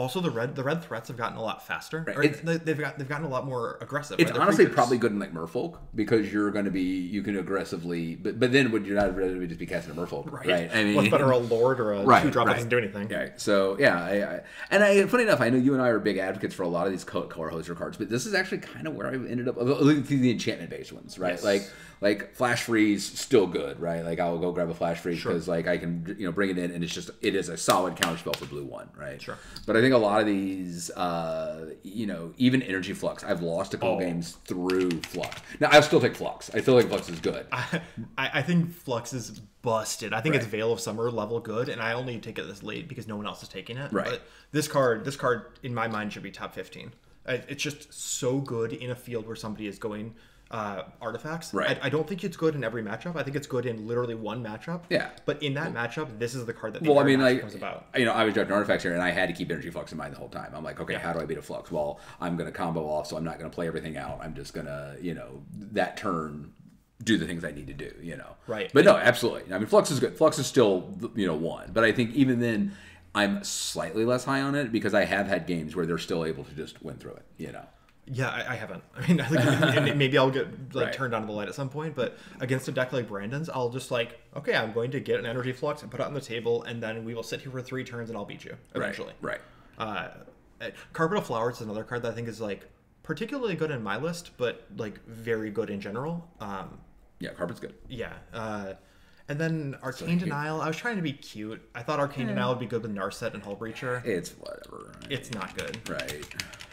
A: Also, the red the red threats have gotten a lot faster. Or they- they've got they've gotten a lot more aggressive.
B: It's
A: right?
B: Honestly probably good in like Merfolk because you're going to be you can aggressively, but but then would you not rather just be casting a Merfolk, right?
A: right.
B: I mean,
A: what's better, a lord or a
B: Right,
A: two drop
B: right.
A: doesn't do anything.
B: Yeah. So yeah, I, I, and I, funny enough, I know you and I are big advocates for a lot of these color hoser cards, but this is actually kind of where I ended up. Looking through the enchantment based ones, right?
A: Yes.
B: Like like flash freeze, still good, right? Like I'll go grab a flash freeze
A: Sure.
B: because like I can you know bring it in and it's just it is a solid counter spell for blue one, right?
A: Sure.
B: But I think a lot of these, uh, you know, even energy flux, I've lost a couple
A: Oh.
B: games through flux. Now I still take flux. I still think flux is good.
A: I, I think Flux is busted. I think it's
B: Right.
A: Veil of Summer level good, and I only take it this late because no one else is taking it.
B: Right.
A: But this card, this card in my mind should be top fifteen. It's just so good in a field where somebody is going uh, artifacts.
B: Right.
A: I, I don't think it's good in every matchup. I think it's good in literally one matchup.
B: Yeah.
A: But in that matchup, this is the card that
B: Well, I mean, like,
A: comes about.
B: you know, I was drafting artifacts here, and I had to keep energy flux in mind the whole time. I'm like, okay, how do I beat a flux? Well, I'm going to combo off, so I'm not going to play everything out. I'm just going to, you know, that turn do the things I need to do, you know.
A: Right.
B: But no, absolutely. I mean, flux is good. Flux is still, you know, one. But I think even then, I'm slightly less high on it because I have had games where they're still able to just win through it, you know.
A: Yeah, I, I haven't. I mean, I think maybe I'll get like
B: Right.
A: turned on to the light at some point. But against a deck like Brandon's, I'll just like, okay, I'm going to get an energy flux and put it on the table, and then we will sit here for three turns, and I'll beat you eventually.
B: Right.
A: Uh, uh, Carpet of Flowers is another card that I think is like particularly good in my list, but like very good in general. Um,
B: Yeah, carpet's good.
A: yeah. Uh, and then Arcane Denial. I was trying to be cute. I thought Arcane hmm. Denial would be good with Narset and Hull Breacher.
B: It's whatever. Right.
A: It's not good.
B: right.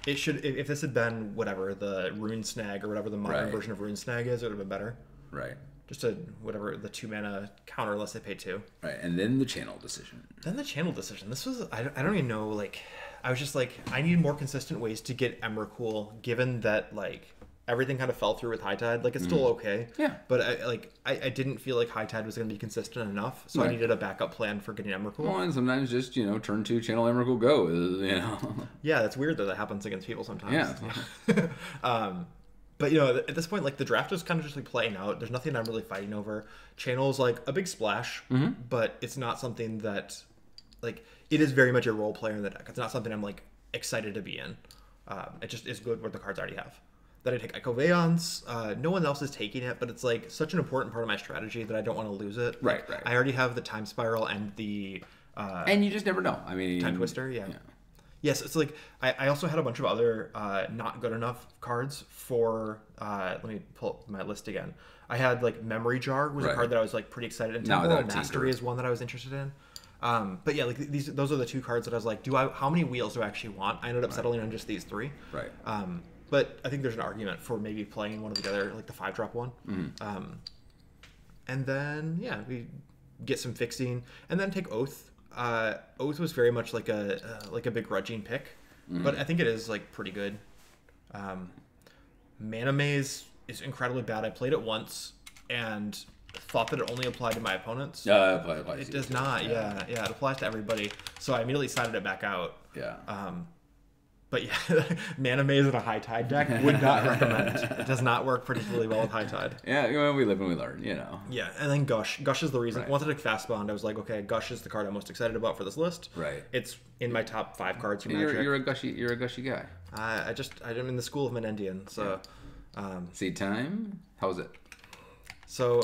A: It should if, if this had been whatever the Rune Snag or whatever the modern
B: Right.
A: version of Rune Snag is, it would have been better.
B: Right.
A: Just a whatever the two mana counter unless they pay two.
B: Right. And then the channel decision.
A: Then the channel decision. This was I, don't- I don't even know like I was just like I need more consistent ways to get Emrakul given that like everything kind of fell through with High Tide. Like it's still okay.
B: Mm-hmm. Yeah.
A: But I like I, I didn't feel like High Tide was going to be consistent enough, so I needed a backup plan for getting Emrakul.
B: Well, and sometimes just you know turn two channel Emrakul go. You know.
A: Yeah, that's weird that that happens against people sometimes.
B: Yeah.
A: um, but you know, at this point, like the draft is kind of just like playing out. There's nothing I'm really fighting over. Channel is like a big splash,
B: Mm-hmm.
A: but it's not something that, like, it is very much a role player in the deck. It's not something I'm like excited to be in. Um, it just is good where the cards already have. Then I take Echo of Eons. Uh, no one else is taking it, but it's like such an important part of my strategy that I don't want to lose it.
B: Right,
A: Like,
B: right.
A: I already have the Time Spiral and the uh,
B: and you just never know. I mean,
A: Timetwister, yeah. Yes, it's like I, I also had a bunch of other uh, not good enough cards for. Uh, let me pull up my list again. I had like Memory Jar was a card that I was like pretty excited. And Temporal
B: without
A: Mastery is one that I was interested in. Um, but yeah, like these those are the two cards that I was like, do I? How many wheels do I actually want? I ended up settling on just these three.
B: Right.
A: Um, but I think there's an argument for maybe playing one of the other, like the five drop one.
B: Mm-hmm.
A: Um, and then yeah, we get some fixing, and then take Oath. Uh, Oath was very much like a uh, like a begrudging pick,
B: Mm-hmm.
A: but I think it is like pretty good. Um, Mana Maze is incredibly bad. I played it once and thought that it only applied to my opponents.
B: Yeah, play,
A: It does not. Yeah, yeah, it applies to everybody. So I immediately sided it back out.
B: Yeah.
A: Um, but yeah, Mana Maze in a high tide deck would not recommend. It does not work particularly well with high tide.
B: yeah. Know, we live and we learn. You know.
A: Yeah, and then Gush. Gush is the reason.
B: Right.
A: Once I took Fast Bond, I was like, okay, Gush is the card I'm most excited about for this list.
B: Right.
A: It's in my top five cards from
B: You're, you're a gushy. You're a gushy guy.
A: I, I just I'm in the school of Menendian, so um,
B: See time. How's it?
A: so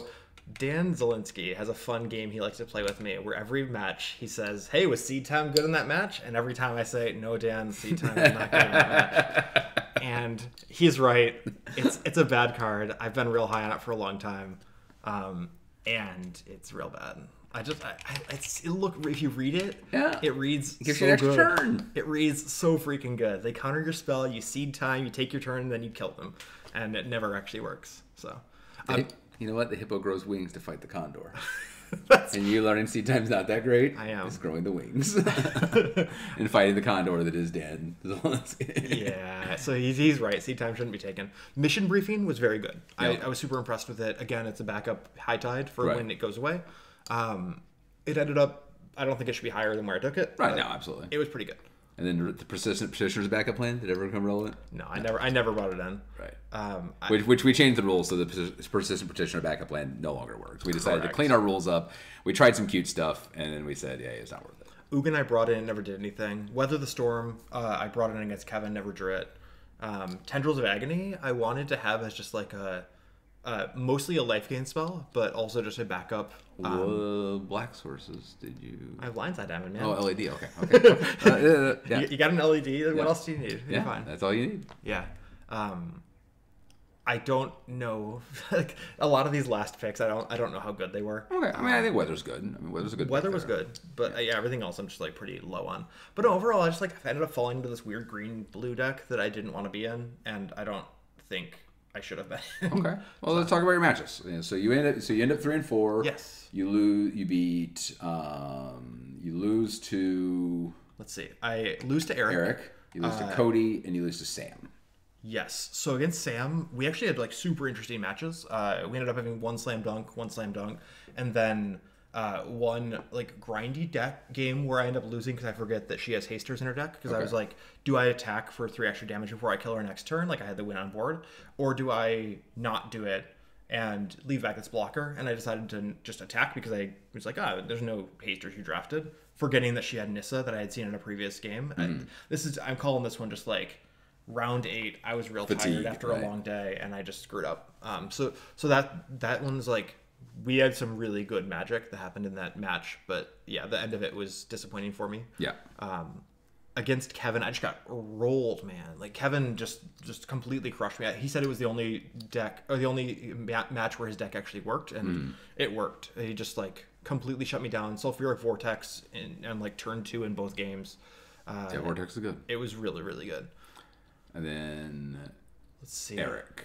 A: Dan Zelinsky has a fun game he likes to play with me, where every match he says, "Hey, was Seed Time good in that match?" And every time I say, "No, Dan, Seed Time is not good in that match." And he's right. It's it's a bad card. I've been real high on it for a long time, um, and it's real bad. I just, I, I, it's, it look if you read it,
B: Yeah.
A: it reads
B: Gives
A: so
B: you an extra
A: good.
B: turn.
A: It reads so freaking good. They counter your spell, you seed time, you take your turn, and then you kill them, and it never actually works. So, um,
B: you know what? The hippo grows wings to fight the condor. And you learning seed time's not that great.
A: I am.
B: It's growing the wings and fighting the condor that is dead.
A: yeah, so he's, he's right. Seed time shouldn't be taken. Mission briefing was very good. I,
B: Yep.
A: I was super impressed with it. Again, it's a backup high tide for
B: Right.
A: when it goes away. Um, it ended up. I don't think it should be higher than where I took it.
B: right now, absolutely.
A: it was pretty good.
B: And then the persistent petitioner's backup plan did it ever become relevant?
A: No, I never, I never brought it in.
B: Right.
A: Um, I,
B: Which, which we changed the rules so the persistent petitioner backup plan no longer works. We decided
A: Correct.
B: to clean our rules up. We tried some cute stuff, and then we said, yeah, it's not worth it.
A: Ugin I brought in, never did anything. Weather the Storm, uh, I brought in against Kevin, never drew it. Um, Tendrils of Agony, I wanted to have as just like a, uh, mostly a life gain spell, but also just a backup. Um,
B: What black sources did you?
A: I have Lion's Eye Diamond, man.
B: Oh, LED. Okay. Okay. Uh, yeah.
A: you, you got an LED,
B: Yeah.
A: what else do you need? You're
B: yeah.
A: fine.
B: That's all you need.
A: Yeah. Um, I don't know. like a lot of these last picks, I don't. I don't know how good they were.
B: Okay. I mean, I think weather's good. I mean, weather's a good.
A: Weather was good, but yeah, everything else I'm just like pretty low on. But overall, I just like I ended up falling into this weird green blue deck that I didn't want to be in, and I don't think I should have been.
B: Okay. Well, let's talk about your matches. So you end up, so you end up three and four.
A: Yes.
B: You lose. You beat. Um, you lose to
A: Let's see. I lose to Eric.
B: Eric. You lose
A: Uh,
B: to Cody, and you lose to Sam.
A: Yes. So against Sam, we actually had like super interesting matches. Uh, we ended up having one slam dunk, one slam dunk, and then uh, one like grindy deck game where I end up losing because I forget that she has hasters in her deck. Because I was like, do I attack for three extra damage before I kill her next turn? Like I had the win on board, or do I not do it and leave back this blocker? And I decided to just attack because I was like, ah, there's no hasters you drafted, forgetting that she had Nissa that I had seen in a previous game.
B: Mm-hmm.
A: And this is I'm calling this one just like round eight. I was real
B: Fatigue,
A: tired after
B: right.
A: a long day and I just screwed up. Um, so so that that one's like we had some really good magic that happened in that match, but yeah, the end of it was disappointing for me.
B: Yeah.
A: Um, against Kevin, I just got rolled, man. Like Kevin just just completely crushed me. He said it was the only deck or the only ma- match where his deck actually worked, and
B: Hmm.
A: it worked. He just like completely shut me down. Sulfuric Vortex and, and like turn two in both games. Uh,
B: Yeah. Vortex is good.
A: it was really really good.
B: And then
A: Let's see.
B: Eric.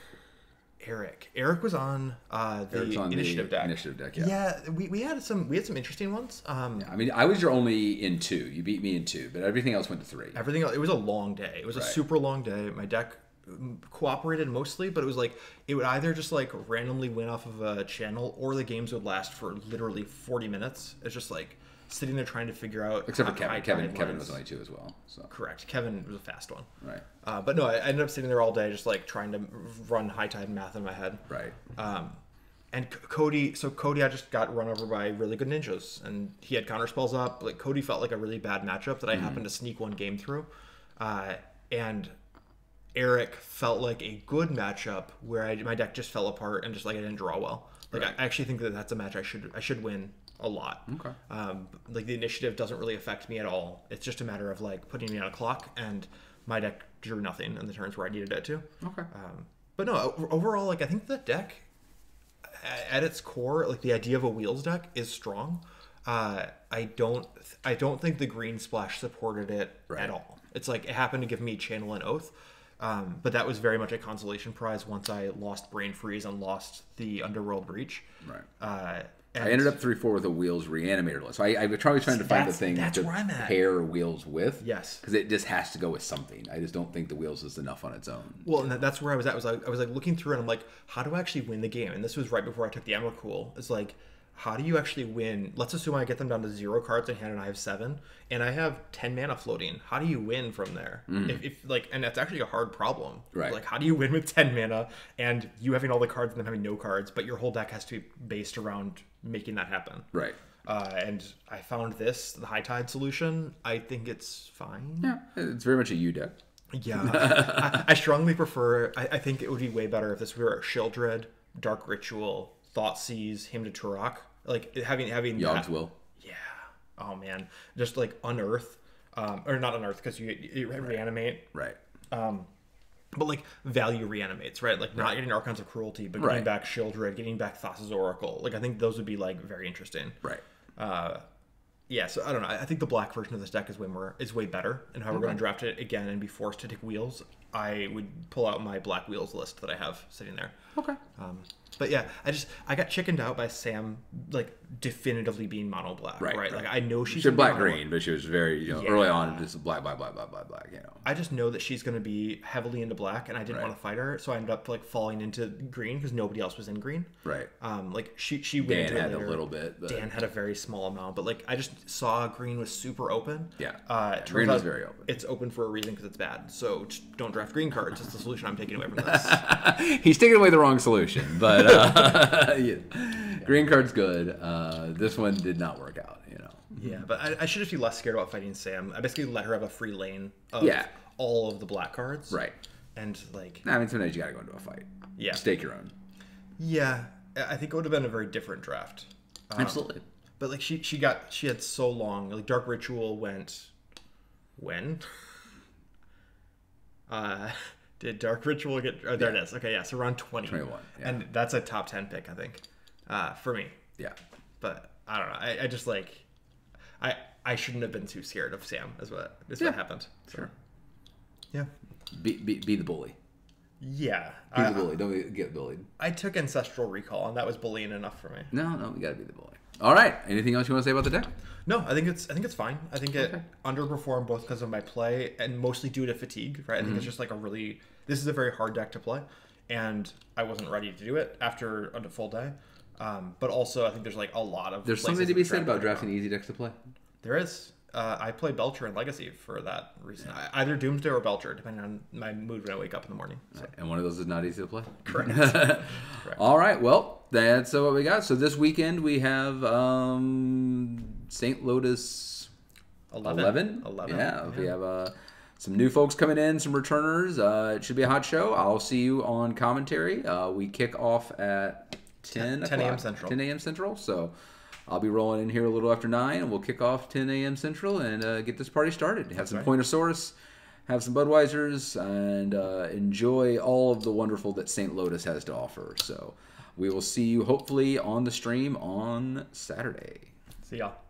A: Eric. Eric was on uh, the
B: on
A: initiative
B: the
A: deck.
B: initiative deck. Yeah.
A: Yeah, we, we had some we had some interesting ones. Um,
B: I mean, I was your only in two. You beat me in two, but everything else went to three.
A: Everything else, it was a long day. It was a super long day. My deck mm, cooperated mostly, but it was like it would either just like randomly win off of a channel, or the games would last for literally forty minutes. It's just like sitting there trying to figure out.
B: Except for Kevin. Kevin. Kevin was only two as well. So
A: correct. Kevin was a fast one.
B: right.
A: Uh, but no, I ended up sitting there all day, just like trying to run high tide math in my head.
B: Right.
A: Um, and C- Cody, so Cody, I just got run over by really good ninjas, and he had counter spells up. Like Cody felt like a really bad matchup that I happened to sneak one game through, uh, and Eric felt like a good matchup where I, my deck just fell apart and just like I didn't draw well. Like
B: Right.
A: I actually think that that's a match I should I should win a lot.
B: Okay.
A: Um, like the initiative doesn't really affect me at all. It's just a matter of like putting me on a clock, and my deck drew nothing in the turns where I needed it to.
B: Okay.
A: Um, but no, overall, like I think the deck, at its core, like the idea of a wheels deck is strong. Uh, I don't, I don't think the green splash supported it
B: Right.
A: at all. It's like it happened to give me channel and oath, um, but that was very much a consolation prize once I lost brain freeze and lost the underworld breach.
B: Right.
A: Uh, and
B: I ended up three four with a wheels reanimator list. So I, I was trying trying to find the thing
A: that's
B: to
A: where I'm at.
B: pair wheels with.
A: Yes.
B: Because it just has to go with something. I just don't think the wheels is enough on its own.
A: Well, and that- that's where I was at. Was I, I was like looking through, and I'm like, how do I actually win the game? And this was right before I took the Emrakul. It's like, how do you actually win? Let's assume I get them down to zero cards in hand, and I have seven, and I have ten mana floating. How do you win from there? If, if like, and that's actually a hard problem.
B: Mm. Right.
A: Like, how do you win with ten mana and you having all the cards and them having no cards, but your whole deck has to be based around making that happen.
B: Right.
A: Uh, and I found this the high tide solution. I think it's fine.
B: Yeah. It's very much a U deck.
A: Yeah, I, I strongly prefer. I, I think it would be way better if this were a Sheoldred, Dark Ritual, Thought Seize, Hymn to Tourach. Like having having
B: Yogg's
A: that-
B: will.
A: Yeah. Oh man, just like unearth, um, or not unearth because you, you reanimate,
B: Right.
A: Um, but like value reanimates, right? Like not getting Archons of Cruelty, but getting
B: Right.
A: back Sheoldred, getting back Thassa's Oracle. Like I think those would be like very interesting.
B: Right.
A: Uh, yeah, so I don't know. I I think the black version of this deck is way more is way better, and how we're going to draft it again and be forced to take wheels. I would pull out my black wheels list that I have sitting there.
B: Okay.
A: Um, but yeah, I just I got chickened out by Sam like definitively being mono black.
B: Right,
A: Right.
B: right.
A: Like I know she's
B: She's black
A: mono-
B: green, but she was very you know early on just black, black, black, black, black, black. You know.
A: I just know that she's going to be heavily into black, and I didn't
B: Right.
A: want to fight her, so I ended up like falling into green because nobody else was in green.
B: Right.
A: Um, like she she went
B: Dan
A: into it
B: had a little bit, but
A: Dan had a very small amount, but like I just saw green was super open.
B: Yeah.
A: Uh,
B: Yeah, green was very open.
A: It's open for a reason because it's bad. So just don't draft green cards. It's the solution I'm taking away from this.
B: He's taking away the wrong solution, but uh, yeah. green card's good. Uh, this one did not work out. You know.
A: yeah, but I, I should just be less scared about fighting Sam. I basically let her have a free lane of
B: Yeah.
A: all of the black cards.
B: Right.
A: And like
B: I mean, sometimes you gotta go into a fight.
A: Yeah.
B: Stake your own.
A: yeah, I think it would have been a very different draft. Um,
B: Absolutely.
A: But like she she got she had so long like Dark Ritual went when? Uh did Dark Ritual get oh, there it is. Okay, yeah, so around 20.
B: 21, yeah.
A: And that's a top 10 pick, I think. Uh for me.
B: Yeah.
A: But I don't know. I, I just like I I shouldn't have been too scared of Sam is what is
B: Yeah.
A: what happened. So,
B: Sure.
A: Yeah.
B: Be, be, be the bully.
A: Yeah.
B: Be
A: I,
B: the bully. Don't get bullied.
A: I took Ancestral Recall and that was bullying enough for me.
B: No, no, we gotta be the bully. All right. Anything else you want to say about the deck?
A: No, I think it's I think it's fine. I think it
B: Okay.
A: underperformed both because of my play and mostly due to fatigue. Right, I think it's
B: Mm-hmm.
A: just like a really this is a very hard deck to play, and I wasn't ready to do it after a full day. Um, but also, I think there's like a lot of
B: There's something to be said about drafting easy decks to play.
A: There is. Uh, I play Belcher and Legacy for that reason. I, either Doomsday or Belcher, depending on my mood when I wake up in the morning. So.
B: And one of those is not easy to play.
A: Correct. Correct.
B: All right. Well, that's uh, what we got. So this weekend we have um, St. Lotus
A: 11.
B: 11.
A: 11.
B: Yeah, we have uh, some new folks coming in, some returners. Uh, it should be a hot show. I'll see you on commentary. Uh, we kick off at 10,
A: 10 a.m. Central.
B: 10 a.m. Central. So I'll be rolling in here a little after 9, and we'll kick off 10 a.m. Central and uh, get this party started. Have some
A: right.
B: point of source, have some Budweisers, and uh, enjoy all of the wonderful that St. Lotus has to offer. So we will see you hopefully on the stream on Saturday.
A: See y'all.